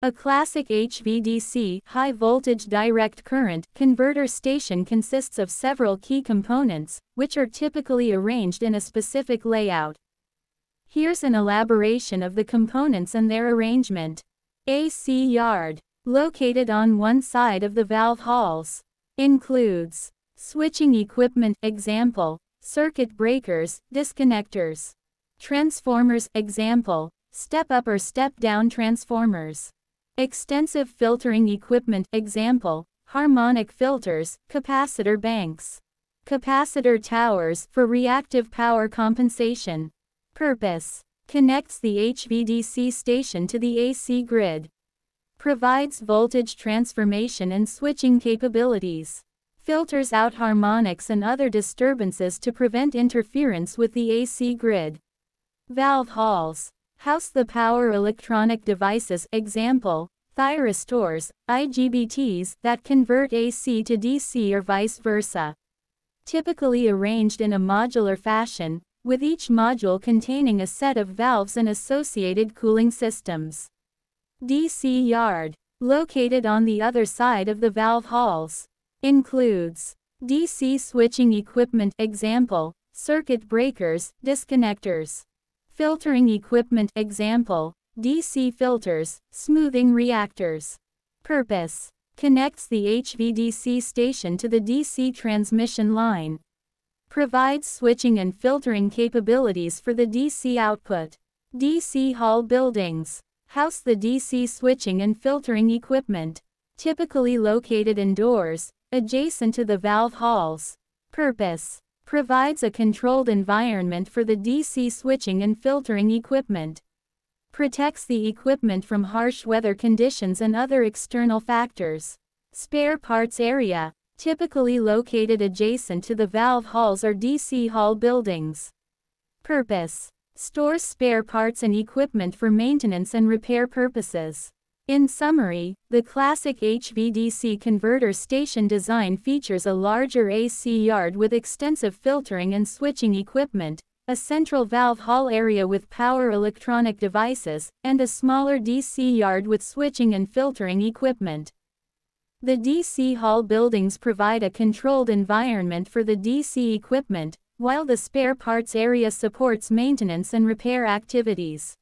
A classic HVDC high voltage direct current converter station consists of several key components, which are typically arranged in a specific layout. Here's an elaboration of the components and their arrangement. AC yard, located on one side of the valve halls, includes switching equipment, example, circuit breakers, disconnectors, transformers, example, step-up or step-down transformers. Extensive filtering equipment, example, harmonic filters, capacitor banks. Capacitor towers for reactive power compensation. Purpose. Connects the HVDC station to the AC grid. Provides voltage transformation and switching capabilities. Filters out harmonics and other disturbances to prevent interference with the AC grid. Valve halls. House the power electronic devices, example, thyristors, IGBTs, that convert AC to DC or vice versa. Typically arranged in a modular fashion, with each module containing a set of valves and associated cooling systems. DC yard, located on the other side of the valve halls, includes DC switching equipment, example, circuit breakers, disconnectors. Filtering equipment example, DC filters, smoothing reactors. Purpose. Connects the HVDC station to the DC transmission line. Provides switching and filtering capabilities for the DC output. DC hall buildings. House the DC switching and filtering equipment. Typically located indoors, adjacent to the valve halls. Purpose provides a controlled environment for the DC switching and filtering equipment. Protects the equipment from harsh weather conditions and other external factors. Spare parts area, typically located adjacent to the valve halls or DC hall buildings. Purpose. Stores spare parts and equipment for maintenance and repair purposes. In summary, the classic HVDC converter station design features a larger AC yard with extensive filtering and switching equipment, a central valve hall area with power electronic devices, and a smaller DC yard with switching and filtering equipment. The DC hall buildings provide a controlled environment for the DC equipment, while the spare parts area supports maintenance and repair activities.